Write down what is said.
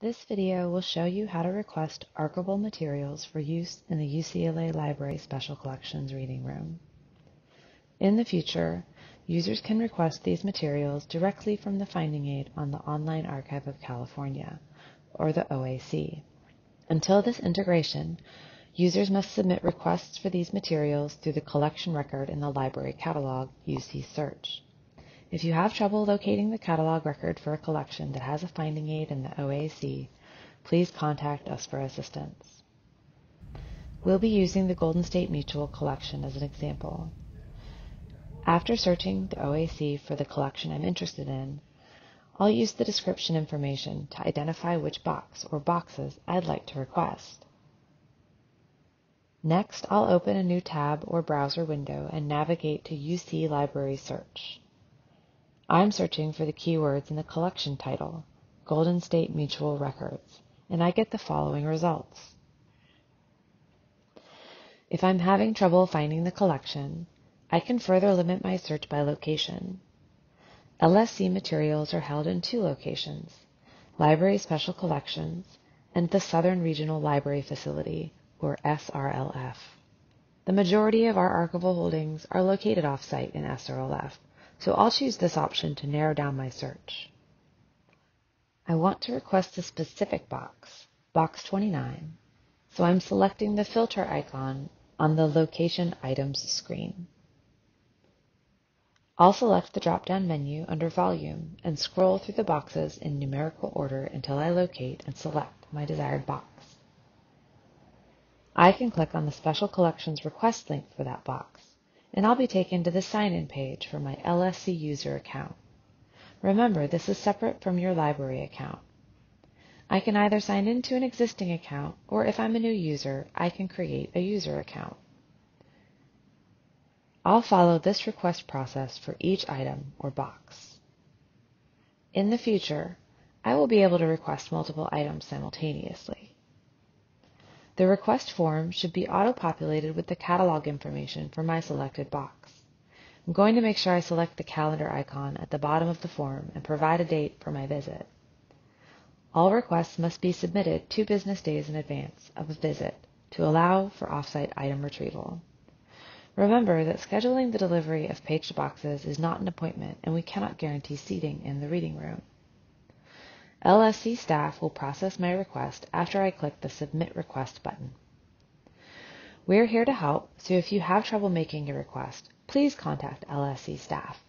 This video will show you how to request archival materials for use in the UCLA Library Special Collections Reading Room. In the future, users can request these materials directly from the finding aid on the Online Archive of California, or the OAC. Until this integration, users must submit requests for these materials through the collection record in the library catalog, UC Search. If you have trouble locating the catalog record for a collection that has a finding aid in the OAC, please contact us for assistance. We'll be using the Golden State Mutual collection as an example. After searching the OAC for the collection I'm interested in, I'll use the description information to identify which box or boxes I'd like to request. Next, I'll open a new tab or browser window and navigate to UC Library Search. I'm searching for the keywords in the collection title, Golden State Mutual Records, and I get the following results. If I'm having trouble finding the collection, I can further limit my search by location. LSC materials are held in two locations, Library Special Collections and the Southern Regional Library Facility, or SRLF. The majority of our archival holdings are located off-site in SRLF, so I'll choose this option to narrow down my search. I want to request a specific box, box 29, so I'm selecting the filter icon on the Location Items screen. I'll select the drop-down menu under Volume and scroll through the boxes in numerical order until I locate and select my desired box. I can click on the Special Collections Request link for that box and I'll be taken to the sign-in page for my LSC user account. Remember, this is separate from your library account. I can either sign into an existing account, or if I'm a new user, I can create a user account. I'll follow this request process for each item or box. In the future, I will be able to request multiple items simultaneously. The request form should be auto-populated with the catalog information for my selected box. I'm going to make sure I select the calendar icon at the bottom of the form and provide a date for my visit. All requests must be submitted two business days in advance of a visit to allow for offsite item retrieval. Remember that scheduling the delivery of paged boxes is not an appointment and we cannot guarantee seating in the reading room. LSC staff will process my request after I click the Submit Request button. We're here to help, so if you have trouble making a request, please contact LSC staff.